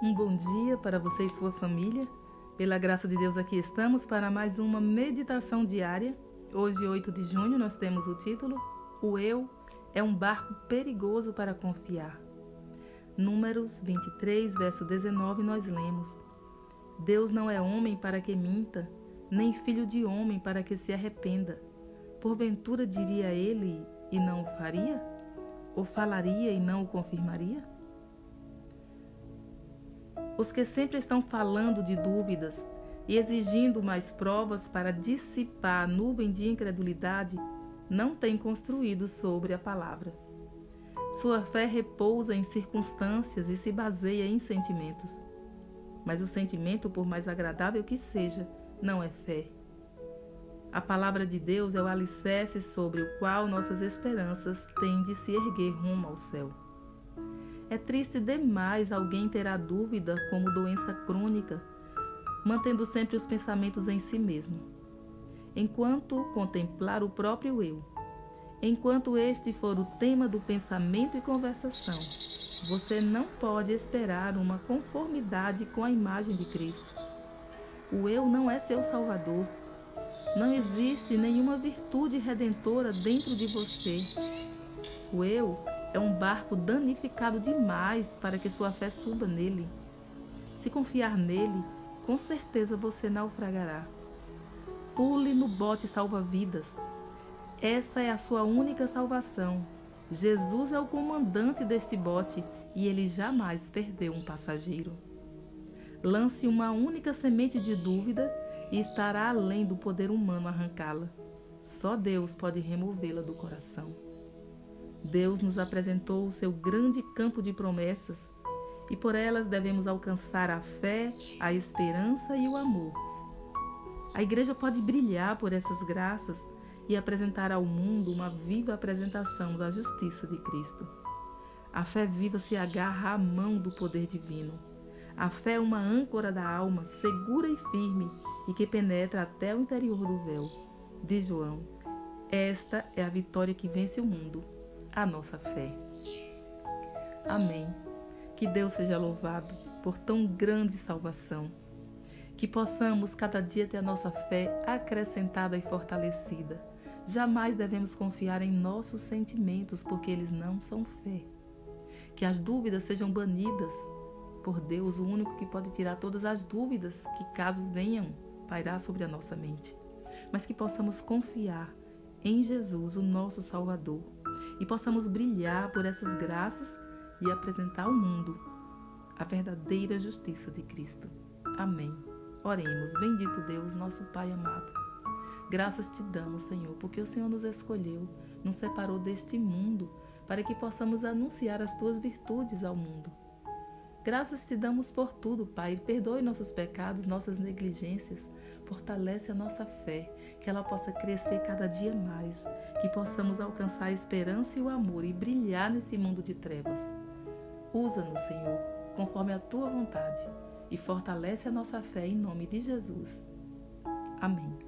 Um bom dia para você e sua família. Pela graça de Deus, aqui estamos para mais uma meditação diária. Hoje, 8 de junho, nós temos o título O Eu é um barco perigoso para confiar. Números 23, verso 19, nós lemos: Deus não é homem para que minta, nem filho de homem para que se arrependa. Porventura diria ele e não o faria? Ou falaria e não o confirmaria? Os que sempre estão falando de dúvidas e exigindo mais provas para dissipar a nuvem de incredulidade não têm construído sobre a palavra. Sua fé repousa em circunstâncias e se baseia em sentimentos. Mas o sentimento, por mais agradável que seja, não é fé. A palavra de Deus é o alicerce sobre o qual nossas esperanças têm de se erguer rumo ao céu. É triste demais alguém ter a dúvida como doença crônica, mantendo sempre os pensamentos em si mesmo. Enquanto contemplar o próprio eu, enquanto este for o tema do pensamento e conversação, você não pode esperar uma conformidade com a imagem de Cristo. O eu não é seu salvador. Não existe nenhuma virtude redentora dentro de você. O eu é um barco danificado demais para que sua fé suba nele. Se confiar nele, com certeza você naufragará. Pule no bote salva-vidas. Essa é a sua única salvação. Jesus é o comandante deste bote e ele jamais perdeu um passageiro. Lance uma única semente de dúvida e estará além do poder humano arrancá-la. Só Deus pode removê-la do coração. Deus nos apresentou o seu grande campo de promessas e por elas devemos alcançar a fé, a esperança e o amor. A igreja pode brilhar por essas graças e apresentar ao mundo uma viva apresentação da justiça de Cristo. A fé viva se agarra à mão do poder divino. A fé é uma âncora da alma, segura e firme, e que penetra até o interior do véu. De João, esta é a vitória que vence o mundo a nossa fé. Amém. Que Deus seja louvado por tão grande salvação. Que possamos cada dia ter a nossa fé acrescentada e fortalecida. Jamais devemos confiar em nossos sentimentos, porque eles não são fé. Que as dúvidas sejam banidas por Deus, o único que pode tirar todas as dúvidas que, caso venham, pairar sobre a nossa mente. Mas que possamos confiar em Jesus, o nosso Salvador e possamos brilhar por essas graças e apresentar ao mundo a verdadeira justiça de Cristo. Amém. Oremos, bendito Deus, nosso Pai amado. Graças te damos, Senhor, porque o Senhor nos escolheu, nos separou deste mundo para que possamos anunciar as tuas virtudes ao mundo. Graças te damos por tudo, Pai. Perdoe nossos pecados, nossas negligências. Fortalece a nossa fé, que ela possa crescer cada dia mais, que possamos alcançar a esperança e o amor e brilhar nesse mundo de trevas. Usa-nos, Senhor, conforme a tua vontade, e fortalece a nossa fé em nome de Jesus. Amém.